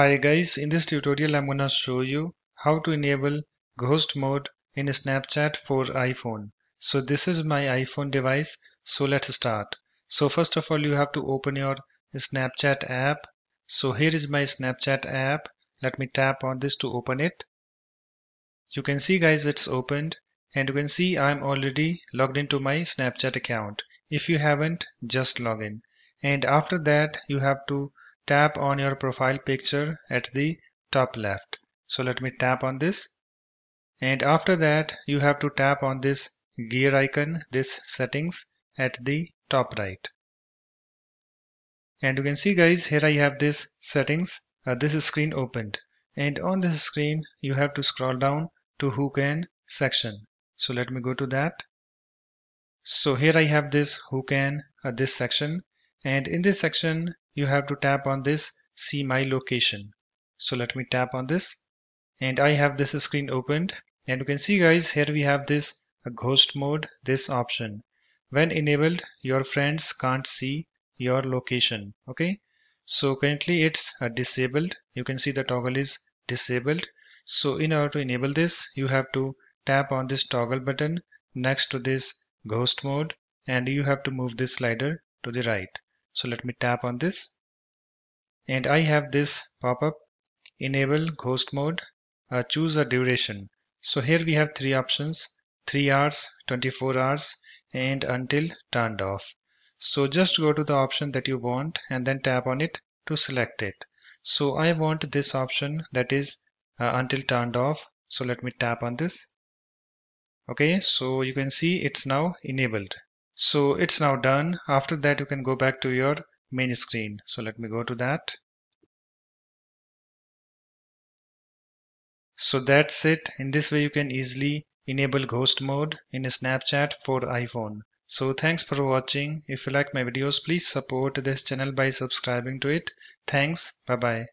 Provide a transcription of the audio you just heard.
Hi guys, in this tutorial I'm gonna show you how to enable ghost mode in Snapchat for iPhone. So this is my iPhone device, so let's start. So first of all you have to open your Snapchat app. So here is my Snapchat app. Let me tap on this to open it. You can see guys it's opened and you can see I'm already logged into my Snapchat account. If you haven't, just log in. And after that you have to tap on your profile picture at the top left. So let me tap on this. And after that, you have to tap on this gear icon, this settings at the top right. And you can see guys, here I have this settings, uh, this screen opened. And on this screen, you have to scroll down to who can section. So let me go to that. So here I have this who can, uh, this section. And in this section, you have to tap on this see my location. So let me tap on this. And I have this screen opened. And you can see guys here we have this ghost mode this option. When enabled your friends can't see your location okay? So currently it's uh, disabled. You can see the toggle is disabled. So in order to enable this you have to tap on this toggle button next to this ghost mode. And you have to move this slider to the right so let me tap on this. And I have this pop-up. Enable ghost mode. Uh, choose a duration. So here we have three options. 3 hours 24 hours and until turned off. So just go to the option that you want and then tap on it to select it. So I want this option that is uh, until turned off. So let me tap on this. Okay so you can see it's now enabled so it's now done after that you can go back to your main screen. So let me go to that. So that's it. In this way you can easily enable ghost mode in Snapchat for iPhone. So thanks for watching. If you like my videos, please support this channel by subscribing to it. Thanks. Bye bye.